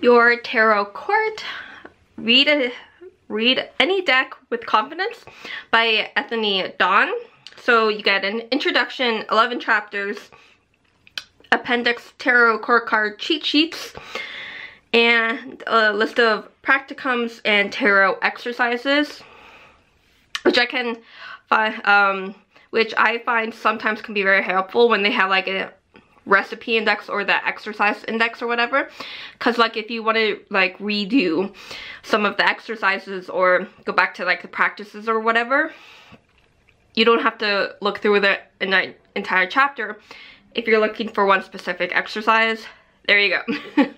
your tarot court. Read a read any deck with confidence by Ethony Dawn. So you get an introduction, 11 chapters, appendix tarot court card cheat sheets, and a list of practicums and tarot exercises, which I can find, um, which I find sometimes can be very helpful when they have like a recipe index or the exercise index or whatever. Because like if you want to like redo some of the exercises or go back to like the practices or whatever you don't have to look through the entire chapter. If you're looking for one specific exercise there you go.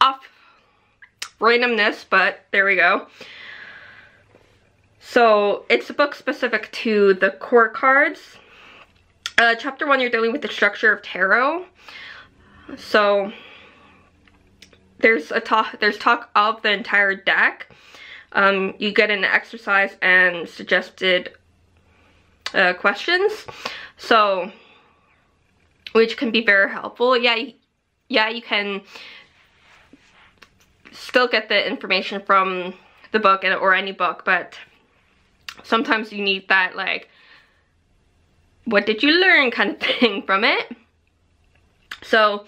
Off randomness but there we go. So it's a book specific to the core cards uh, chapter one, you're dealing with the structure of tarot. So there's a talk. There's talk of the entire deck. Um, you get an exercise and suggested uh, questions. So, which can be very helpful. Yeah, yeah, you can still get the information from the book and, or any book, but sometimes you need that like what did you learn kind of thing from it. So,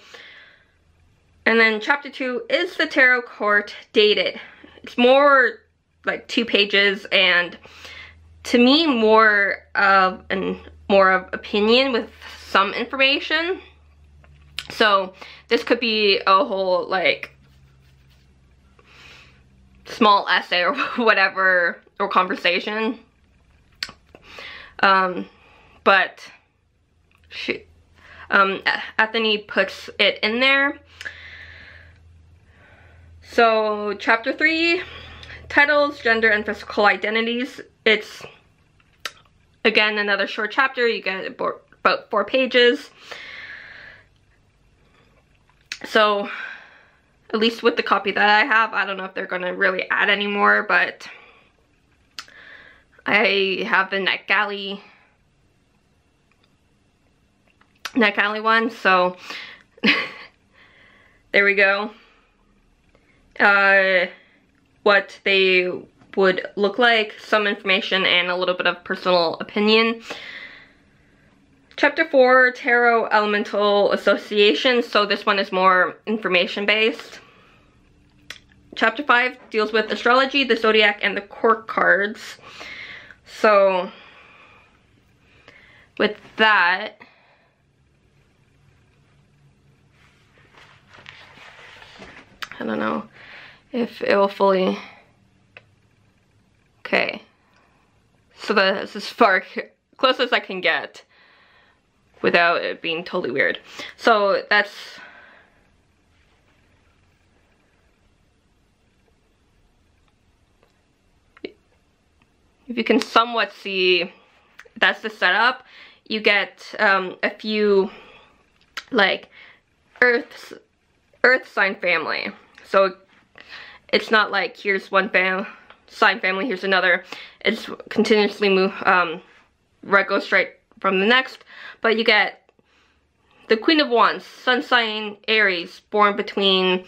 and then chapter two is the tarot court dated. It's more like two pages and to me more of an more of opinion with some information. So this could be a whole like small essay or whatever or conversation. Um, but she, um, Ethony puts it in there. So chapter three, titles, gender, and physical identities. It's, again, another short chapter. You get about four pages. So, at least with the copy that I have, I don't know if they're to really add any more, but I have the NetGalley NetGalley one. So there we go. Uh, what they would look like, some information, and a little bit of personal opinion. Chapter 4, Tarot Elemental Association. So this one is more information based. Chapter 5 deals with astrology, the zodiac, and the court cards. So with that, I don't know if it will fully... Okay. So that's as far close as I can get without it being totally weird. So that's... If you can somewhat see, that's the setup. You get um, a few, like, Earth's, Earth sign family. So it's not like here's one fam sign family, here's another. It's continuously move, um, right goes straight from the next. But you get the Queen of Wands, Sun sign Aries, born between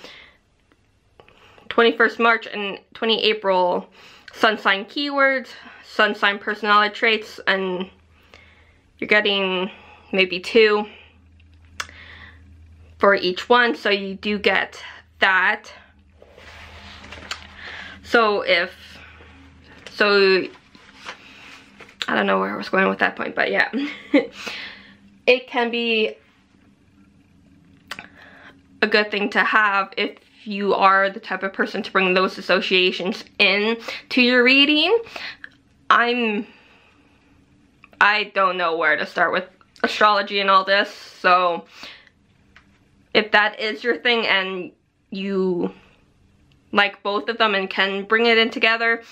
21st March and 20 April. Sun sign keywords, sun sign personality traits, and you're getting maybe two for each one. So you do get that. So if, so, I don't know where I was going with that point, but yeah. it can be a good thing to have if you are the type of person to bring those associations in to your reading. I'm, I don't know where to start with astrology and all this, so if that is your thing and you like both of them and can bring it in together.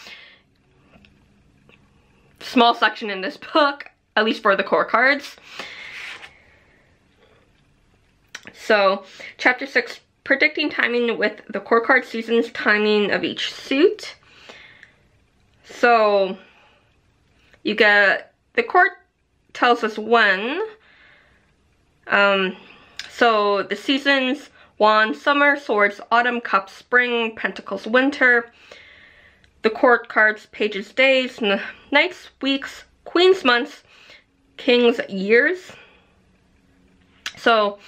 Small section in this book, at least for the core cards. So, chapter 6, predicting timing with the core card seasons, timing of each suit. So, you get, the court tells us when. Um, so, the seasons Wands, Summer, Swords, Autumn, Cups, Spring, Pentacles, Winter. The Court cards, Pages, Days, Knights, Weeks, Queen's Months, King's Years. So,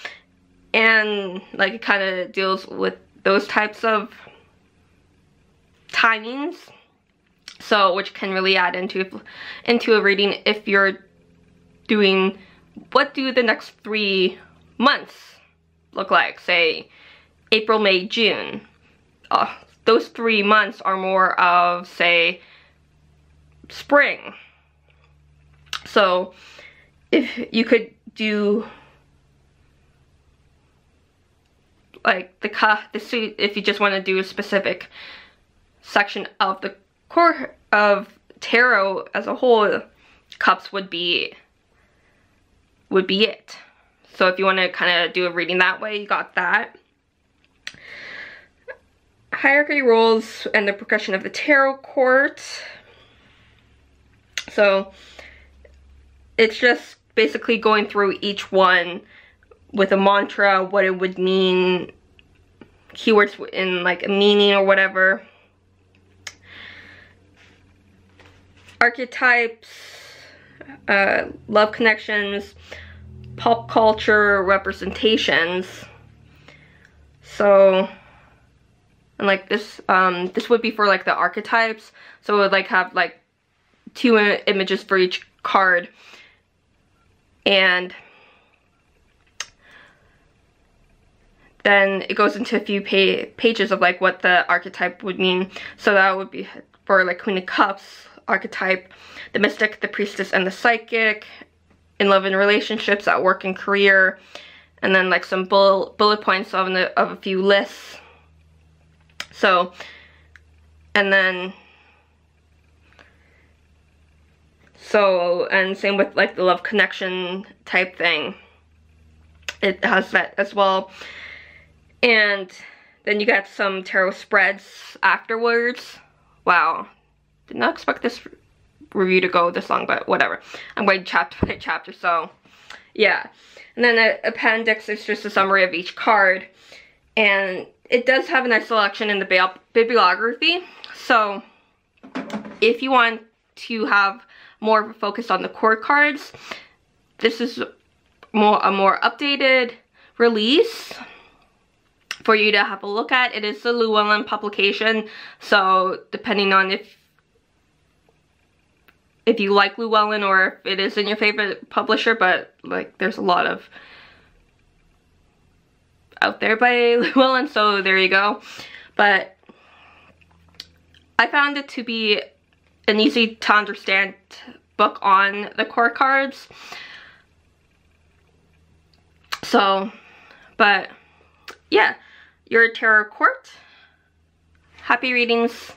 and like it kind of deals with those types of timings. So, which can really add into into a reading if you're doing what do the next three months look like? Say April, May, June. Uh, those three months are more of say spring. So if you could do like the the suit if you just want to do a specific section of the core of tarot as a whole cups would be would be it so if you want to kind of do a reading that way you got that hierarchy rules and the progression of the tarot court so it's just basically going through each one with a mantra, what it would mean, keywords in like a meaning or whatever. Archetypes, uh, love connections, pop culture representations. So, and like this, um, this would be for like the archetypes. So it would like have like two images for each card. And then it goes into a few pa pages of like what the archetype would mean. So that would be for like Queen of Cups archetype, the mystic, the priestess, and the psychic, in love and relationships, at work and career, and then like some bull bullet points of, the, of a few lists. So, and then, so, and same with like the love connection type thing. It has that as well. And then you got some tarot spreads afterwards. Wow. Did not expect this review to go this long, but whatever. I'm going chapter by chapter, so yeah. And then the appendix is just a summary of each card. And it does have a nice selection in the bibliography. So if you want to have more focus on the core cards, this is more a more updated release for you to have a look at. It is the Llewellyn publication, so depending on if if you like Llewellyn or if it isn't your favorite publisher, but like there's a lot of out there by Llewellyn, so there you go. But I found it to be an easy to understand book on the core cards. So, but yeah your tarot court. Happy readings.